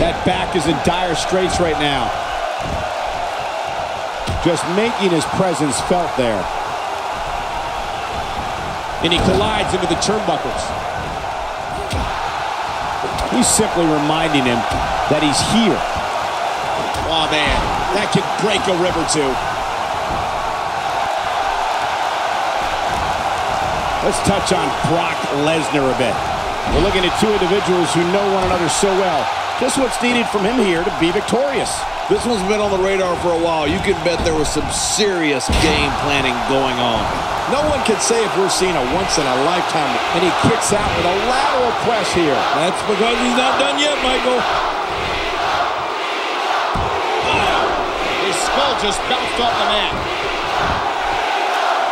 That back is in dire straits right now. Just making his presence felt there. And he collides into the turnbuckles. He's simply reminding him that he's here. Oh, man. That could break a rib or two. Let's touch on Brock Lesnar a bit. We're looking at two individuals who know one another so well. Just what's needed from him here to be victorious. This one's been on the radar for a while. You can bet there was some serious game planning going on. No one can say if we're seeing a once-in-a-lifetime. And he kicks out with a lateral press here. That's because he's not done yet, Michael. His skull just bounced off the mat.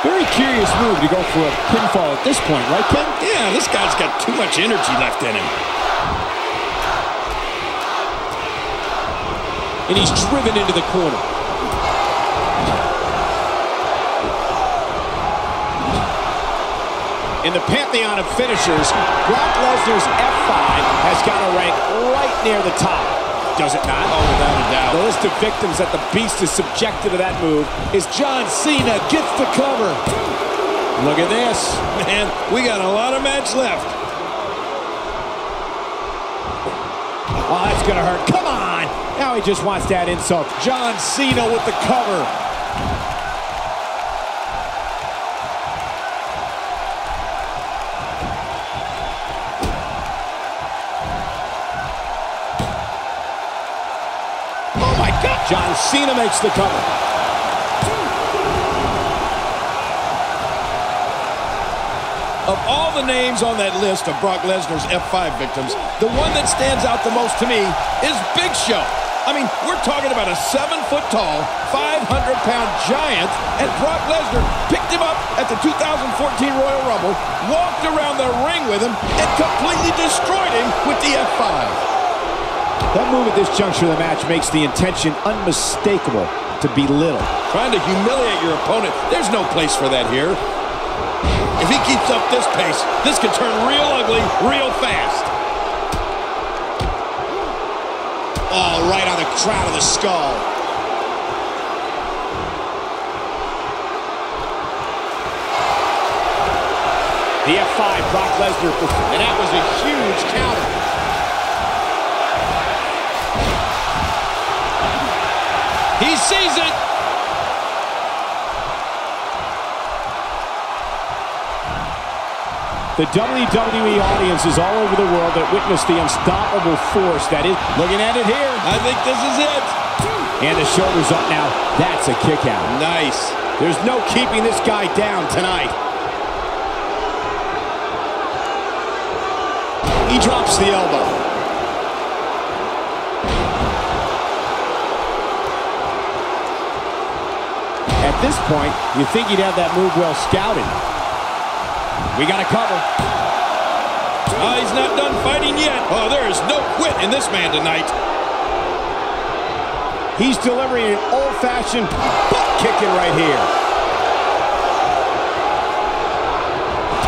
Very curious move to go for a pinfall at this point, right, Ken? Yeah, this guy's got too much energy left in him. And he's driven into the corner. In the pantheon of finishers, Brock Lesnar's F5 has got to rank right near the top. Does it not? Oh, without a doubt. The list of victims that the Beast is subjected to that move is John Cena gets the cover. Look at this. Man, we got a lot of match left. Oh, that's going to hurt. Come on. Now he just wants that insult. John Cena with the cover. Oh, my God. John Cena makes the cover. Of all the names on that list of Brock Lesnar's F5 victims, the one that stands out the most to me is Big Show. I mean, we're talking about a seven-foot-tall, 500-pound giant, and Brock Lesnar picked him up at the 2014 Royal Rumble, walked around the ring with him, and completely destroyed him with the F5. That move at this juncture of the match makes the intention unmistakable to belittle. Trying to humiliate your opponent, there's no place for that here. If he keeps up this pace, this could turn real ugly real fast. Oh, right on the crown of the skull. The F5, Brock Lesnar, and that was a huge The WWE audience is all over the world that witnessed the unstoppable force that is. Looking at it here. I think this is it. And the shoulders up now. That's a kick out. Nice. There's no keeping this guy down tonight. He drops the elbow. At this point, you think he'd have that move well scouted. We got a cover. Oh, he's not done fighting yet. Oh, there is no quit in this man tonight. He's delivering an old-fashioned butt kicking right here.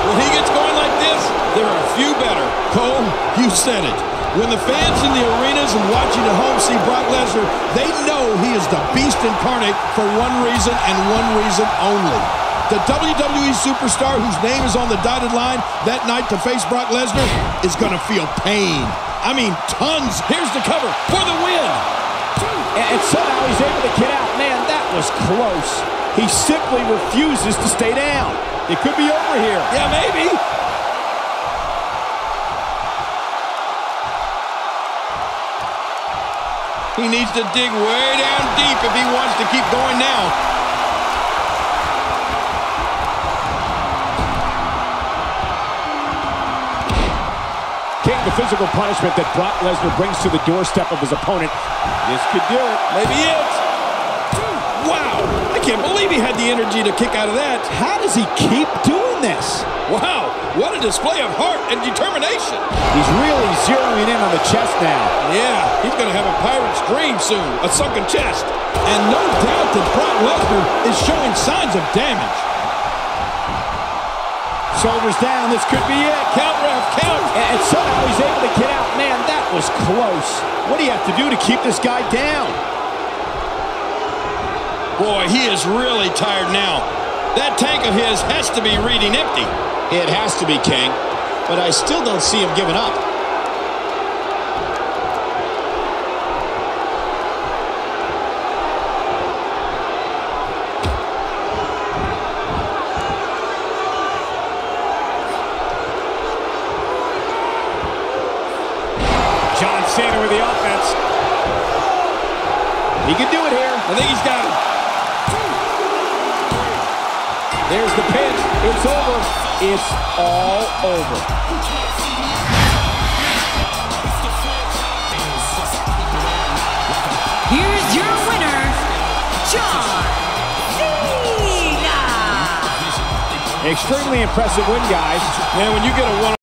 When he gets going like this, there are a few better. Cole, you said it. When the fans in the arenas and watching at home see Brock Lesnar, they know he is the beast incarnate for one reason and one reason only. The WWE superstar whose name is on the dotted line that night to face Brock Lesnar is going to feel pain. I mean, tons. Here's the cover for the win. And somehow he's able to get out. Man, that was close. He simply refuses to stay down. It could be over here. Yeah, maybe. He needs to dig way down deep if he wants to keep going now. The physical punishment that Brock Lesnar brings to the doorstep of his opponent. This could do it. Maybe it. Wow, I can't believe he had the energy to kick out of that. How does he keep doing this? Wow, what a display of heart and determination. He's really zeroing in on the chest now. Yeah, he's going to have a pirate's dream soon, a sunken chest. And no doubt that Brock Lesnar is showing signs of damage. Shoulders down. This could be it. Count, ref, count. And, somehow he's able to get out. Man, that was close. What do you have to do to keep this guy down? Boy, he is really tired now. That tank of his has to be reading empty. It has to be, King. But I still don't see him giving up. Cena with the offense. He can do it here. I think he's got it. There's the pin. It's over. It's all over. Here's your winner, John Cena. Extremely impressive win, guys. Man, when you get a one